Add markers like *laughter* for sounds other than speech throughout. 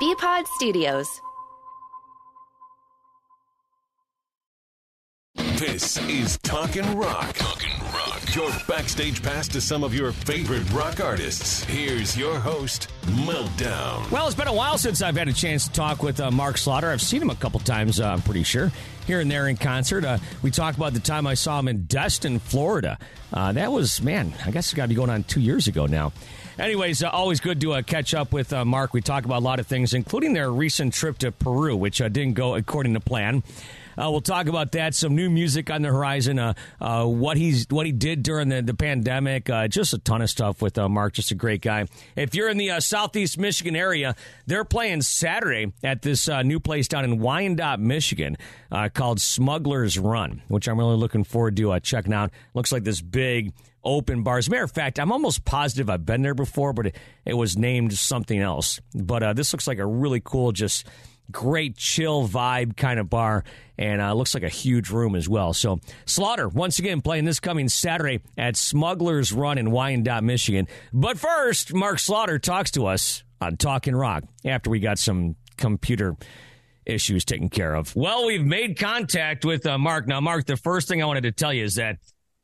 Bpod Studios. This is Talkin' Rock. Talkin' Rock. Your backstage pass to some of your favorite rock artists. Here's your host, Meltdown. Well, it's been a while since I've had a chance to talk with uh, Mark Slaughter. I've seen him a couple times, uh, I'm pretty sure, here and there in concert. Uh, we talked about the time I saw him in Destin, Florida. Uh, that was, man, I guess it's got to be going on two years ago now. Anyways, uh, always good to uh, catch up with uh, Mark. We talk about a lot of things, including their recent trip to Peru, which uh, didn't go according to plan. Uh, we'll talk about that. Some new music on the horizon. Uh, what he's what he did during the, the pandemic. Just a ton of stuff with Mark. Just a great guy. If you're in the southeast Michigan area, they're playing Saturday at this new place down in Wyandotte, Michigan, called Smuggler's Run, which I'm really looking forward to checking out. Looks like this big open bar. As a matter of fact, I'm almost positive I've been there before, but it, it was named something else. But this looks like a really cool, just great chill vibe kind of bar and uh, looks like a huge room as well. So Slaughter once again playing this coming Saturday at Smugglers Run in Wyandotte, Michigan. But first, Mark Slaughter talks to us on Talking Rock after we got some computer issues taken care of. Well, we've made contact with uh, Mark. Now, Mark, the first thing I wanted to tell you is that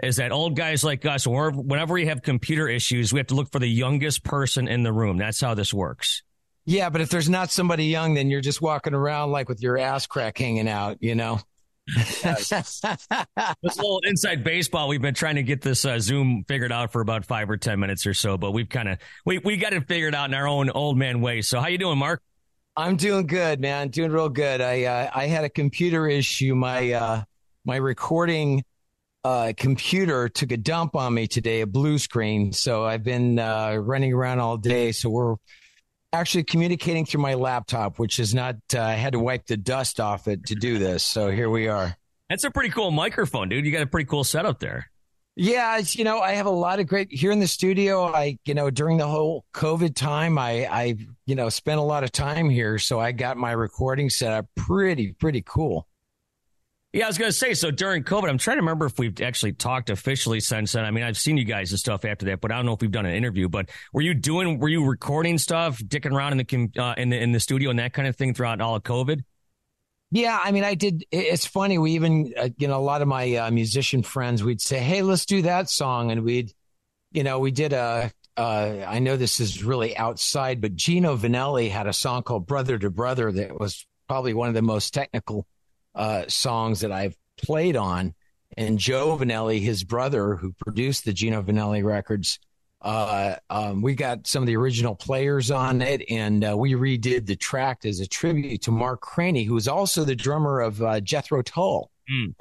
is that old guys like us, or whenever we have computer issues, we have to look for the youngest person in the room. That's how this works. Yeah, but if there's not somebody young, then you're just walking around like with your ass crack hanging out, you know? *laughs* this little inside baseball, we've been trying to get this uh, Zoom figured out for about five or ten minutes or so, but we've kind of we we got it figured out in our own old man way. So, how you doing, Mark? I'm doing good, man. Doing real good. I uh, I had a computer issue. My uh, my recording uh, computer took a dump on me today, a blue screen. So I've been uh, running around all day. So we're actually communicating through my laptop, which is not, uh, I had to wipe the dust off it to do this. So here we are. That's a pretty cool microphone, dude. You got a pretty cool setup there. Yeah, you know, I have a lot of great here in the studio. I, you know, during the whole COVID time, I, I, you know, spent a lot of time here. So I got my recording set up pretty, pretty cool. Yeah, I was going to say, so during COVID, I'm trying to remember if we've actually talked officially since then. I mean, I've seen you guys and stuff after that, but I don't know if we've done an interview, but were you doing, were you recording stuff, dicking around in the, uh, in the, in the studio and that kind of thing throughout all of COVID? Yeah, I mean, I did. It's funny. We even, uh, you know, a lot of my uh, musician friends, we'd say, "Hey, let's do that song," and we'd, you know, we did a. Uh, I know this is really outside, but Gino Vannelli had a song called "Brother to Brother" that was probably one of the most technical uh, songs that I've played on. And Joe Vannelli, his brother, who produced the Gino Vannelli records, uh, um, we got some of the original players on it, and uh, we redid the track as a tribute to Mark Craney, who was also the drummer of uh, Jethro Tull. Mm.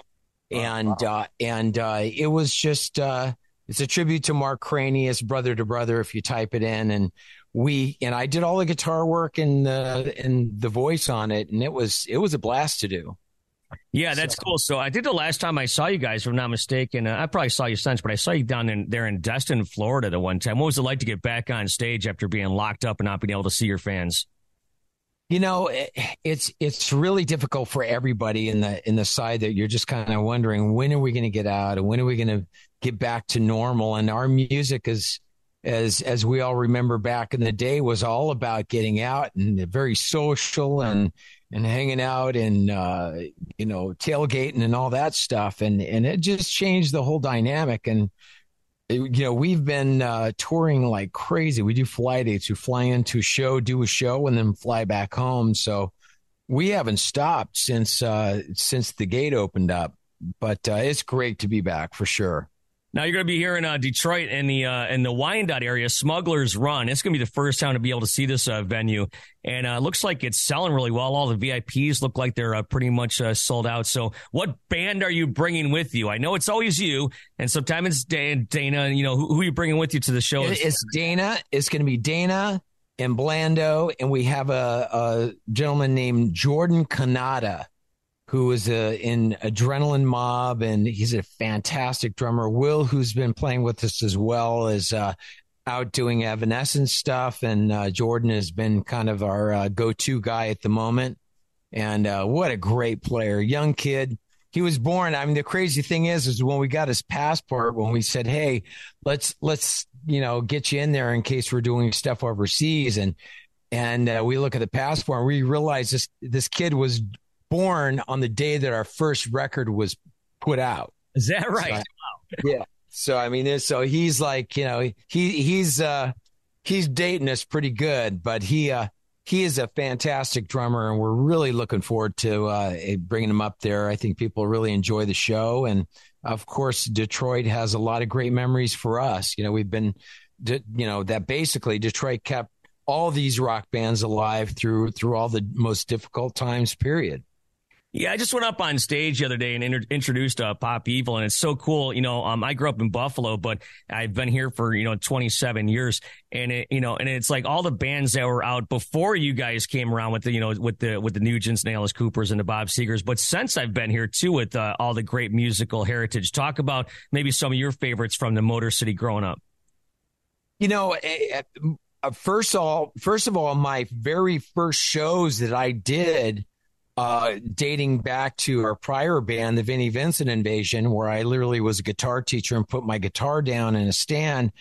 And wow. Uh, and uh, it was just uh, it's a tribute to Mark Craney as brother to brother. If you type it in, and we and I did all the guitar work and the and the voice on it, and it was it was a blast to do. Yeah, that's so. cool. So I did the last time I saw you guys, if I'm not mistaken. Uh, I probably saw you since, but I saw you down in there in Destin, Florida, the one time. What was it like to get back on stage after being locked up and not being able to see your fans? You know, it's it's really difficult for everybody in the in the side that you're just kind of wondering when are we going to get out and when are we going to get back to normal? And our music is as as we all remember back in the day was all about getting out and very social and and hanging out and uh, you know tailgating and all that stuff. And and it just changed the whole dynamic. And you know we've been uh, touring like crazy. We do fly dates. We fly into a show do a show and then fly back home. So we haven't stopped since uh, since the gate opened up. But uh, it's great to be back for sure now you're going to be here in uh, Detroit in the uh, in the Wyandotte area, Smugglers Run. It's going to be the first time to be able to see this uh, venue, and uh, looks like it's selling really well. All the VIPs look like they're uh, pretty much uh, sold out. So, what band are you bringing with you? I know it's always you, and sometimes it's Dana. You know, who, who, are you bringing with you to the show? It's Dana. It's going to be Dana and Blando, and we have a, a gentleman named Jordan Cannata who is a, in Adrenaline Mob, and he's a fantastic drummer. Will, who's been playing with us as well, is uh, out doing Evanescence stuff, and uh, Jordan has been kind of our uh, go-to guy at the moment. And uh, what a great player, young kid. He was born. I mean, the crazy thing is, is when we got his passport, when we said, "Hey, let's let's you know get you in there in case we're doing stuff overseas," and and uh, we look at the passport and we realize this this kid was born on the day that our first record was put out. Is that right? So, *laughs* yeah. So I mean, so he's like, you know, he he's uh he's dating us pretty good, but he uh he is a fantastic drummer, and we're really looking forward to uh, bringing him up there. I think people really enjoy the show, and of course, Detroit has a lot of great memories for us. You know, we've been, you know, that basically Detroit kept all these rock bands alive through through all the most difficult times. Period. Yeah, I just went up on stage the other day and inter- introduced uh, Pop Evil, and it's so cool. You know, um, I grew up in Buffalo, but I've been here for you know 27 years, and it, you know, and it's like all the bands that were out before you guys came around with the you know with the with the Nugents and Coopers and the Bob Segers, but since I've been here too with uh, all the great musical heritage. Talk about maybe some of your favorites from the Motor City growing up. You know, eh, eh, first of all, first of all, my very first shows that I did uh, dating back to our prior band, the Vinnie Vincent Invasion, where I literally was a guitar teacher and put my guitar down in a stand,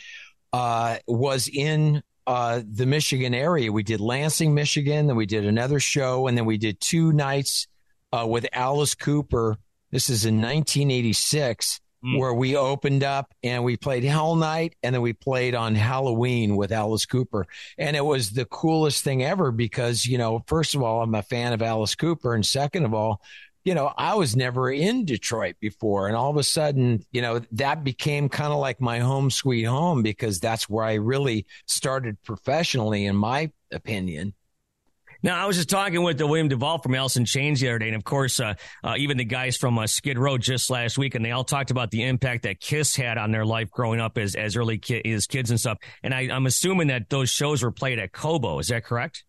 uh, was in uh, the Michigan area. We did Lansing, Michigan, then we did another show, and then we did two nights uh, with Alice Cooper. This is in 1986 mm. where we opened up and we played Hell Night and then we played on Halloween with Alice Cooper. And it was the coolest thing ever because, you know, first of all, I'm a fan of Alice Cooper. And second of all, you know, I was never in Detroit before. And all of a sudden, you know, that became kind of like my home sweet home because that's where I really started professionally, in my opinion. Now, I was just talking with the William Duvall from Alice in Chains the other day, and of course, uh, uh, even the guys from uh, Skid Row just last week, and they all talked about the impact that Kiss had on their life growing up as as early ki- as kids and stuff. And I, I'm assuming that those shows were played at Cobo. Is that correct?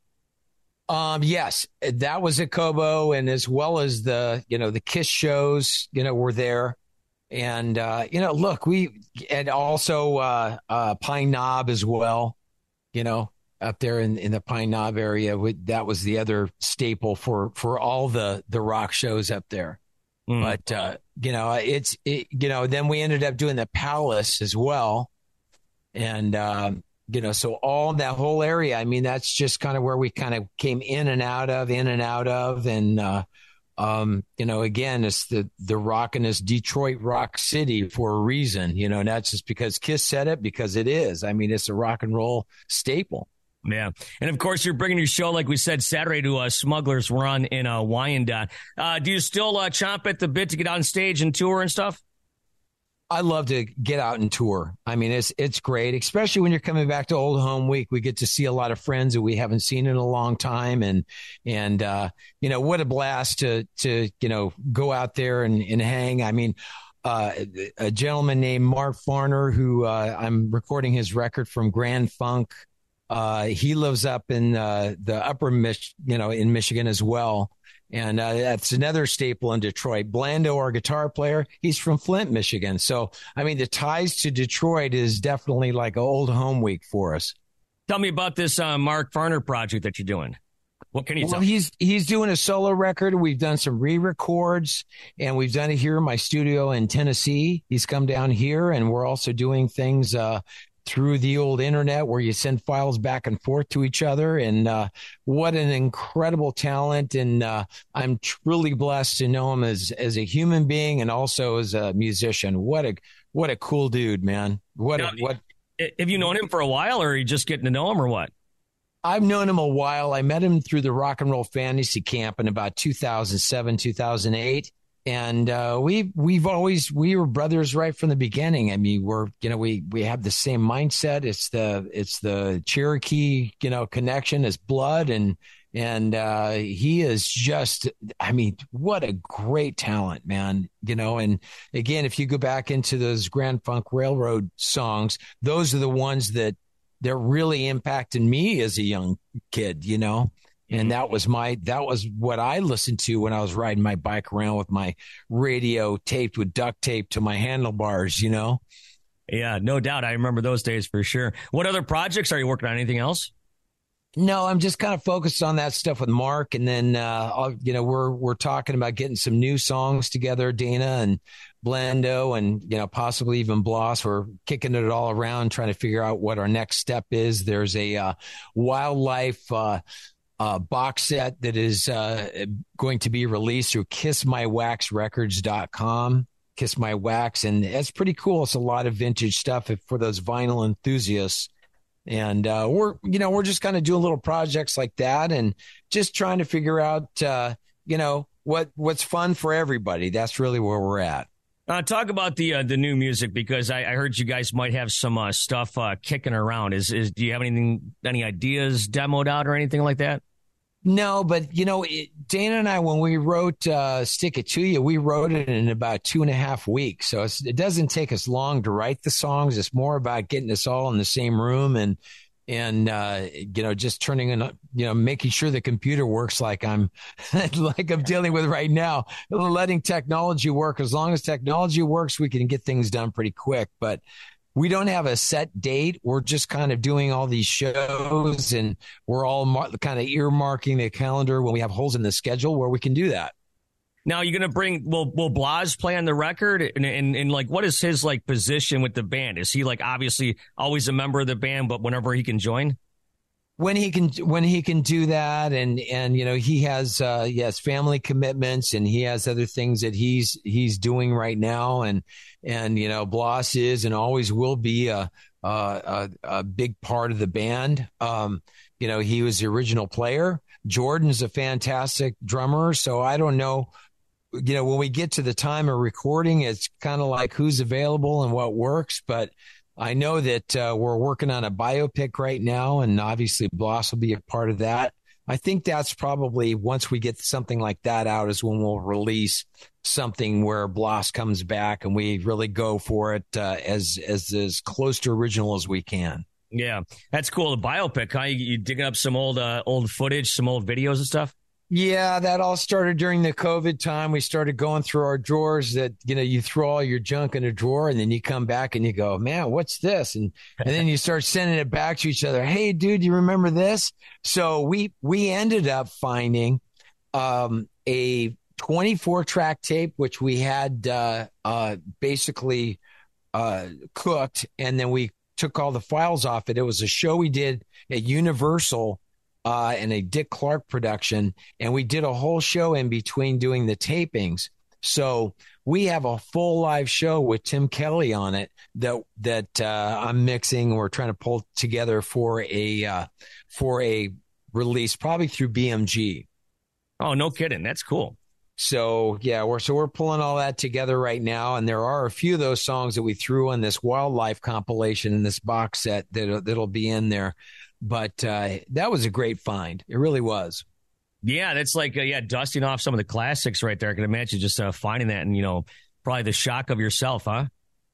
Um, yes, that was at Cobo, and as well as the you know the Kiss shows, you know, were there. And uh, you know, look, we and also uh, uh, Pine Knob as well. You know, up there in, in the Pine Knob area. that was the other staple for, for all the, the rock shows up there. Mm. But, uh, you know, it's, it, you know, then we ended up doing the Palace as well. And, um, you know, so all that whole area, I mean, that's just kind of where we kind of came in and out of, in and out of. And, uh, um, you know, again, it's the the rockiness Detroit rock city for a reason, you know, and that's just because Kiss said it because it is. I mean, it's a rock and roll staple. Yeah. And of course, you're bringing your show, like we said, Saturday to uh, Smuggler's Run in uh, Wyandotte. Uh, do you still uh, chomp at the bit to get on stage and tour and stuff? I love to get out and tour. I mean, it's it's great, especially when you're coming back to Old Home Week. We get to see a lot of friends that we haven't seen in a long time, and and uh, you know what a blast to to you know go out there and, and hang. I mean, uh, a gentleman named Mark Farner, who uh, I'm recording his record from Grand Funk uh, he lives up in uh, the upper Mich, you know, in Michigan as well. And uh, that's another staple in Detroit. Blando, our guitar player, he's from Flint, Michigan. So, I mean, the ties to Detroit is definitely like old home week for us. Tell me about this uh, Mark Farner project that you're doing. What can you well, tell? He's he's doing a solo record. We've done some re-records, and we've done it here in my studio in Tennessee. He's come down here, and we're also doing things uh, through the old internet where you send files back and forth to each other. And uh, what an incredible talent. And uh, I'm truly blessed to know him as, as a human being and also as a musician. What a, what a cool dude, man. What, now, a, what, have you known him for a while or are you just getting to know him or what? I've known him a while. I met him through the rock and roll fantasy camp in about 2007, 2008 and uh, we we've always we were brothers right from the beginning. I mean, we're you know we we have the same mindset. It's the it's the Cherokee you know connection. It's blood and and uh, he is just I mean, what a great talent, man. You know, and again, if you go back into those Grand Funk Railroad songs, those are the ones that that really impacted me as a young kid. You know and that was my that was what I listened to when I was riding my bike around with my radio taped with duct tape to my handlebars, you know. Yeah, no doubt. I remember those days for sure. What other projects are you working on? Anything else? No, I'm just kind of focused on that stuff with Mark, and then uh, you know we're we're talking about getting some new songs together, Dana, and Blando and you know possibly even Blas. We're kicking it all around, trying to figure out what our next step is. There's a uh, wildlife uh, uh, box set that is uh, going to be released through KissMyWaxRecords.com. Kiss My Wax, and it's pretty cool. It's a lot of vintage stuff for those vinyl enthusiasts. And uh, we're, you know, we're just kind of doing little projects like that, and just trying to figure out, uh, you know, what what's fun for everybody. That's really where we're at. Uh, talk about the uh, the new music because I, I, heard you guys might have some uh, stuff uh, kicking around. Is is do you have anything any ideas demoed out or anything like that? No, but you know, it, Dana and I, when we wrote uh, "Stick It to You," we wrote it in about two and a half weeks. So it doesn't take us long to write the songs. It's more about getting us all in the same room and and uh, you know just turning in you know making sure the computer works like i'm *laughs* like i'm dealing with right now letting technology work as long as technology works we can get things done pretty quick but we don't have a set date we're just kind of doing all these shows and we're all mar- kind of earmarking the calendar when we have holes in the schedule where we can do that now you're gonna bring will will Blas play on the record and, and and like what is his like position with the band? Is he like obviously always a member of the band, but whenever he can join? When he can when he can do that and and you know he has uh yes family commitments and he has other things that he's he's doing right now and and you know Blas is and always will be a a, a big part of the band. Um, you know, he was the original player. Jordan's a fantastic drummer, so I don't know you know, when we get to the time of recording, it's kind of like who's available and what works. But I know that uh, we're working on a biopic right now, and obviously Blas will be a part of that. I think that's probably once we get something like that out is when we'll release something where Blas comes back and we really go for it uh, as as as close to original as we can. Yeah, that's cool. The biopic, huh? You, you digging up some old uh, old footage, some old videos and stuff. Yeah, that all started during the COVID time. We started going through our drawers that, you know, you throw all your junk in a drawer and then you come back and you go, man, what's this? And, and then you start sending it back to each other. Hey, dude, you remember this? So we, we ended up finding, um, a 24 track tape, which we had, uh, uh, basically, uh, cooked. And then we took all the files off it. It was a show we did at Universal uh, and a Dick Clark production, and we did a whole show in between doing the tapings. So we have a full live show with Tim Kelly on it that that uh, I'm mixing. We're trying to pull together for a uh, for a release, probably through BMG. Oh, no kidding! That's cool. So yeah, we're so we're pulling all that together right now, and there are a few of those songs that we threw on this wildlife compilation in this box set that that'll be in there. But uh, that was a great find. It really was. Yeah, that's like uh, yeah, dusting off some of the classics right there. I can imagine just uh, finding that and you know probably the shock of yourself, huh?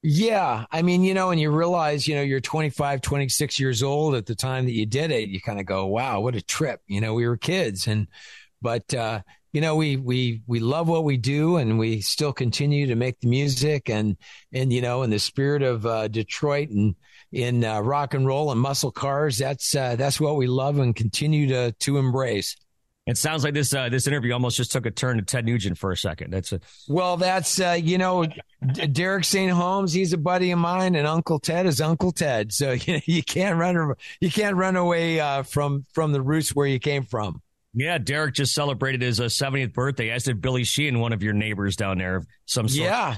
Yeah. I mean, you know, and you realize, you know, you're 25, 26 years old at the time that you did it. You kind of go, wow, what a trip. You know, we were kids. And, but, uh, you know, we, we, we love what we do and we still continue to make the music and, and, you know, in the spirit of, uh, Detroit and, in uh, rock and roll and muscle cars. That's uh, that's what we love and continue to to embrace. It sounds like this uh, this interview almost just took a turn to Ted Nugent for a second. That's a well. That's uh, you know, D- Derek St. Holmes. He's a buddy of mine, and Uncle Ted is Uncle Ted. So *laughs* you know, you can't run you can't run away uh, from from the roots where you came from. Yeah, Derek just celebrated his 70th uh, birthday, as did Billy Sheehan, one of your neighbors down there. Some sort. Yeah,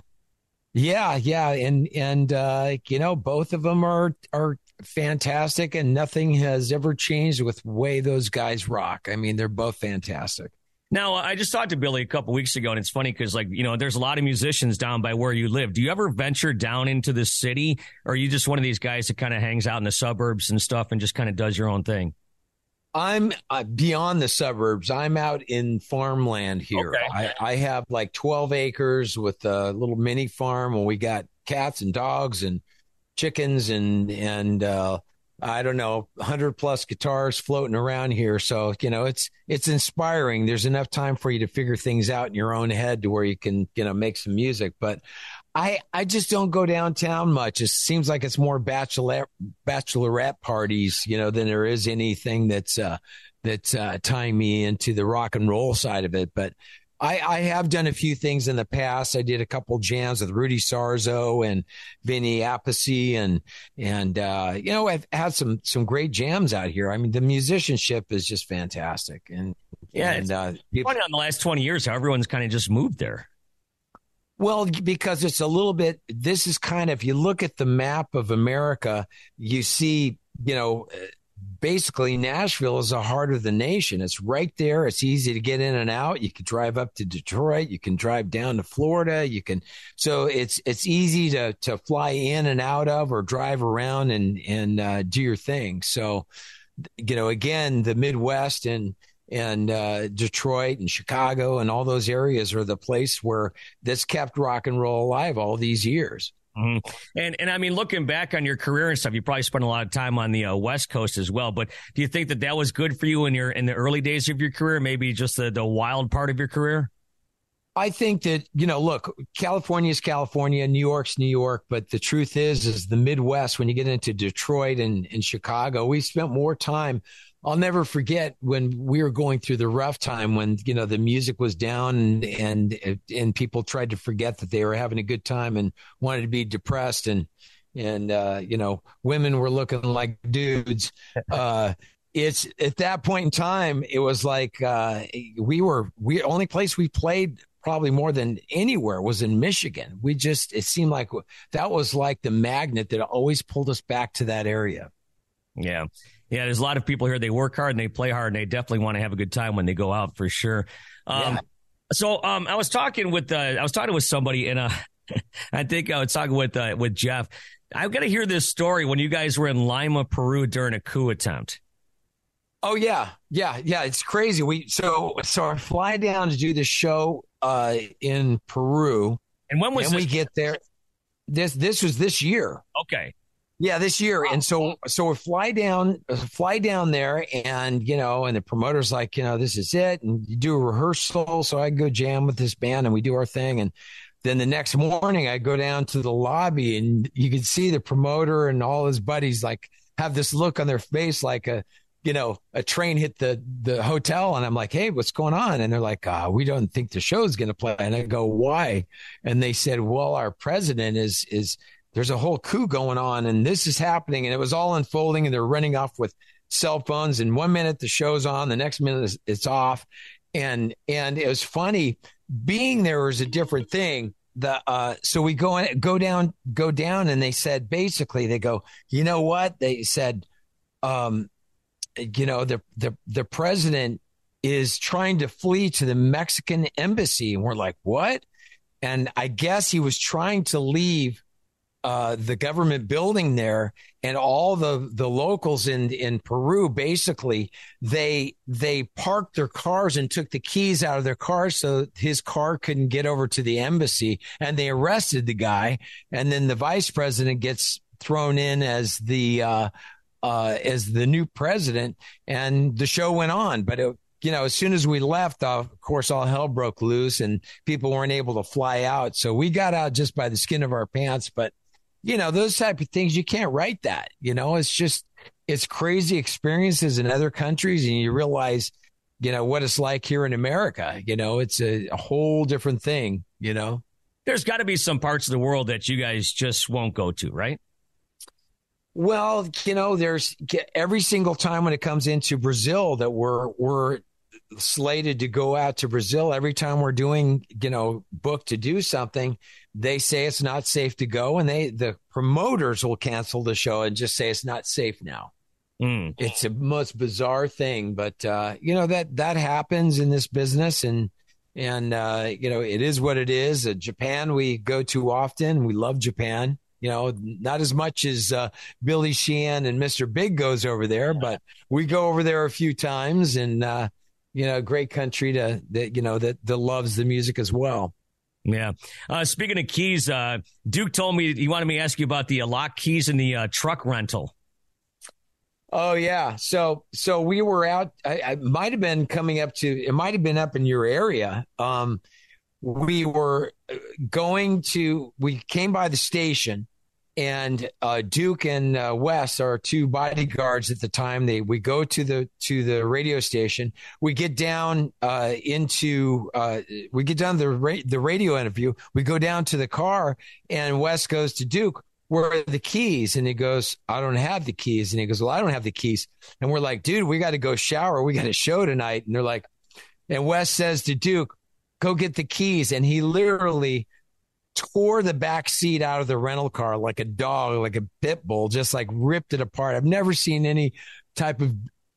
yeah, yeah, and and uh, you know both of them are are fantastic, and nothing has ever changed with way those guys rock. I mean, they're both fantastic. Now, I just talked to Billy a couple weeks ago, and it's funny because, like, you know, there's a lot of musicians down by where you live. Do you ever venture down into the city, or are you just one of these guys that kind of hangs out in the suburbs and stuff and just kind of does your own thing? I'm uh, beyond the suburbs. I'm out in farmland here. Okay. I, I, have like 12 acres with a little mini farm, and we got cats and dogs and chickens and and uh, I don't know, 100 plus guitars floating around here. So you know, it's it's inspiring. There's enough time for you to figure things out in your own head to where you can you know make some music. But I I just don't go downtown much. It seems like it's more bachelorette bachelorette parties, you know, than there is anything that's uh that's uh tying me into the rock and roll side of it. But I, I have done a few things in the past. I did a couple jams with Rudy Sarzo and Vinny Appice and and uh, you know I've had some some great jams out here. I mean the musicianship is just fantastic and yeah, and, uh, funny on the last twenty years how everyone's kind of just moved there. Well, because it's a little bit. This is kind of if you look at the map of America, you see you know basically Nashville is the heart of the nation. It's right there. It's easy to get in and out. You can drive up to Detroit. You can drive down to Florida. You can so it's it's easy to to fly in and out of or drive around and and uh, do your thing. So you know again the Midwest and and uh, Detroit and Chicago and all those areas are the place where this kept rock and roll alive all these years. Mm-hmm. And and I mean, looking back on your career and stuff, you probably spent a lot of time on the uh, West Coast as well. But do you think that that was good for you in your in the early days of your career? Maybe just the the wild part of your career. I think that you know, look, California is California, New York's New York, but the truth is, is the Midwest. When you get into Detroit and, and Chicago, we spent more time I'll never forget when we were going through the rough time when you know the music was down and and and people tried to forget that they were having a good time and wanted to be depressed and and uh, you know women were looking like dudes. *laughs* Uh, it's at that point in time it was like uh, we were we only place we played probably more than anywhere was in Michigan. We just it seemed like that was like the magnet that always pulled us back to that area. Yeah. Yeah, there's a lot of people here. They work hard and they play hard, and they definitely want to have a good time when they go out for sure. Um, yeah. So, um, I was talking with uh, I was talking with somebody, and uh, *laughs* I think I was talking with uh, with Jeff. I've got to hear this story when you guys were in Lima, Peru during a coup attempt. Oh yeah, yeah, yeah. It's crazy. We so so I fly down to do the show uh, in Peru, and when was and we get there? This this was this year. Okay. Yeah, this year, and so so we fly down, fly down there, and you know, and the promoter's like, you know, this is it, and you do a rehearsal, so I go jam with this band, and we do our thing, and then the next morning I go down to the lobby, and you can see the promoter and all his buddies like have this look on their face, like a you know, a train hit the the hotel, and I'm like, "Hey, what's going on?" And they're like, uh, "We don't think the show's going to play." And I go, "Why?" And they said, "Well, our president is is there's a whole coup going on and this is happening and it was all unfolding and they're running off with cell phones and one minute the show's on the next minute it's off. And and it was funny being there was a different thing. The uh so we go in, go down go down and they said basically they go you know what? They said um you know the the the president is trying to flee to the Mexican embassy. And we're like what? And I guess he was trying to leave uh, the government building there and all the the locals in in Peru basically they they parked their cars and took the keys out of their cars so his car couldn't get over to the embassy and they arrested the guy and then the vice president gets thrown in as the uh, uh, as the new president and the show went on but it, you know, as soon as we left, uh, of course, all hell broke loose and people weren't able to fly out. So we got out just by the skin of our pants. But you know, those type of things, you can't write that. You know, it's just, it's crazy experiences in other countries. And you realize, you know, what it's like here in America. You know, it's a, a whole different thing, you know? There's got to be some parts of the world that you guys just won't go to, right? Well, you know, there's every single time when it comes into Brazil that we're we're slated to go out to Brazil. Every time we're doing, you know, book to do something, they say it's not safe to go, and they the promoters will cancel the show and just say it's not safe now. Mm. It's a most bizarre thing, but uh, you know that that happens in this business, and and uh, you know it is what it is. Uh, Japan we go to often. We love Japan. You know, not as much as uh, Billy Sheehan and Mr. Big goes over there, but we go over there a few times, and uh, you know, great country to that you know that that loves the music as well. Yeah. Uh, speaking of keys, uh, Duke told me he wanted me to ask you about the uh, lock keys and the uh, truck rental. Oh yeah. So so we were out. I, I might have been coming up to. It might have been up in your area. Um, we were uh, going to. We came by the station, and uh, Duke and uh, Wes are two bodyguards at the time. They we go to the to the radio station. We get down uh, into uh, we get down the ra- the radio interview. We go down to the car, and Wes goes to Duke. Where are the keys? And he goes, I don't have the keys. And he goes, Well, I don't have the keys. And we're like, Dude, we got to go shower. We got a show tonight. And they're like, and Wes says to Duke, Go get the keys. And he literally tore the back seat out of the rental car like a dog, like a pit bull, just like ripped it apart. I've never seen any type of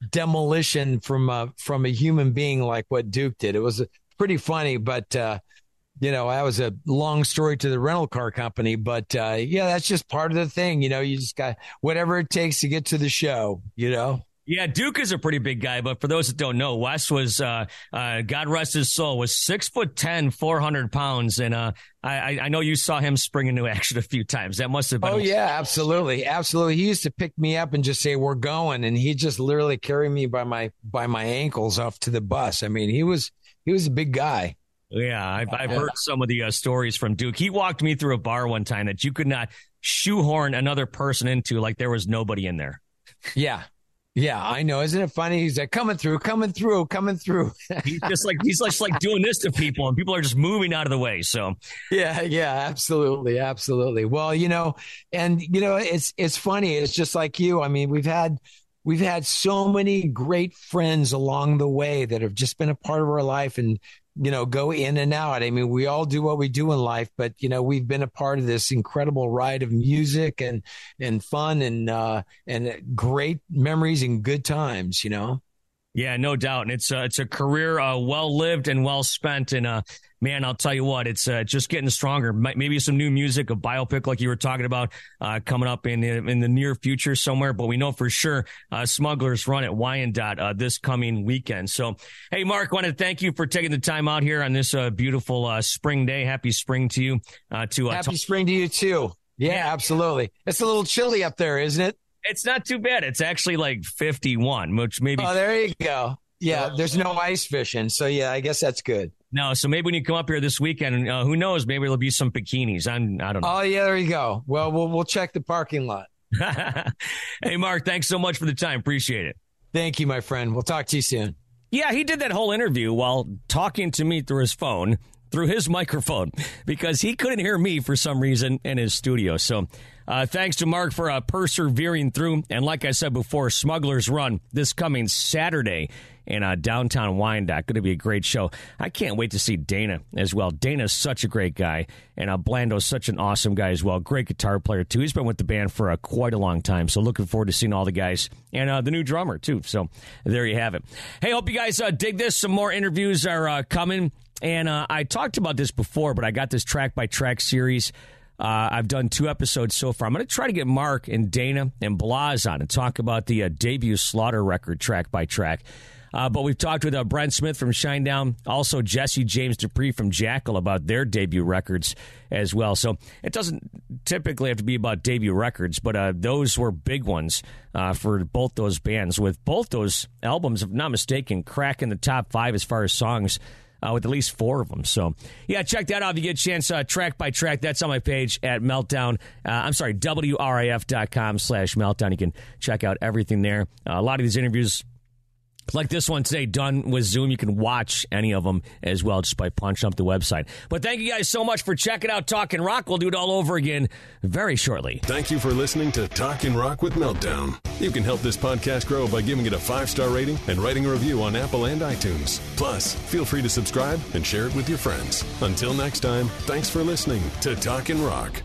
demolition from a, from a human being like what Duke did. It was pretty funny, but uh, you know, that was a long story to the rental car company. But uh, yeah, that's just part of the thing. You know, you just got whatever it takes to get to the show. You know. Yeah, Duke is a pretty big guy, but for those that don't know, Wes was, uh, uh, God rest his soul, was six foot ten, four hundred pounds. And, uh, I, I know you saw him spring into *laughs* action a few times. That must have been. Oh, yeah, absolutely. Absolutely. He used to pick me up and just say, we're going. And he just literally carry me by my, by my ankles off to the bus. I mean, he was, he was a big guy. Yeah, I've, I've heard some of the uh, stories from Duke. He walked me through a bar one time that you could not shoehorn another person into like there was nobody in there. Yeah, yeah, I know. Isn't it funny? He's like coming through, coming through, coming through. he's *laughs* just like he's just like doing this to people, and people are just moving out of the way. So, yeah, yeah, absolutely, absolutely. Well, you know, and you know, it's it's funny. It's just like you. I mean, we've had we've had so many great friends along the way that have just been a part of our life, and you know, go in and out. I mean, we all do what we do in life, but you know, we've been a part of this incredible ride of music and and fun and uh and great memories and good times, you know. Yeah, no doubt, and it's uh, it's a career uh, well lived and well spent, and uh, man, I'll tell you what, it's uh, just getting stronger. Maybe some new music, a biopic like you were talking about, uh, coming up in the, in the near future somewhere. But we know for sure uh, Smugglers Run at Wyandotte uh, this coming weekend. So, hey, Mark, want to thank you for taking the time out here on this uh, beautiful uh, spring day. Happy spring to you. to happy t- spring to you too. Yeah, yeah, absolutely. It's a little chilly up there, isn't it? It's not too bad. It's actually like 51, which maybe. Oh, there you go. Yeah, there's no ice fishing. So, yeah, I guess that's good. No, so maybe when you come up here this weekend, uh, who knows? Maybe there'll be some bikinis. I'm, I don't know. Oh yeah, there you go. Well, we'll we'll check the parking lot. *laughs* hey, Mark, thanks so much for the time. Appreciate it. Thank you, my friend. We'll talk to you soon. Yeah, he did that whole interview while talking to me through his phone, through his *laughs* microphone, because he couldn't hear me for some reason in his studio. So, uh, thanks to Mark for uh, persevering through. And like I said before, Smugglers Run this coming Saturday in uh, downtown Wyandotte. Going to be a great show. I can't wait to see Dana as well. Dana's such a great guy, and uh, Blando's such an awesome guy as well. Great guitar player too. He's been with the band for uh, quite a long time. So looking forward to seeing all the guys and uh, the new drummer too. So there you have it. Hey, hope you guys uh, dig this. Some more interviews are uh, coming. And uh, I talked about this before, but I got this track by track series. Uh, I've done two episodes so far. I'm going to try to get Mark and Dana and Blas on and talk about the uh, debut Slaughter record track by track. Uh, but we've talked with uh, Brent Smith from Shinedown, also Jesse James Dupree from Jackyl about their debut records as well. So it doesn't typically have to be about debut records, but uh, those were big ones uh, for both those bands. With both those albums, if not mistaken, cracking the top five as far as songs. Uh, with at least four of them. So, yeah, check that out if you get a chance, uh, track by track. That's on my page at Meltdown. Uh, I'm sorry, WRIF.com slash Meltdown. You can check out everything there. Uh, a lot of these interviews like this one today, done with Zoom. You can watch any of them as well just by punching up the website. But thank you guys so much for checking out Talking Rock. We'll do it all over again very shortly. Thank you for listening to Talking Rock with Meltdown. You can help this podcast grow by giving it a five star rating and writing a review on Apple and iTunes. Plus, feel free to subscribe and share it with your friends. Until next time, thanks for listening to Talking Rock.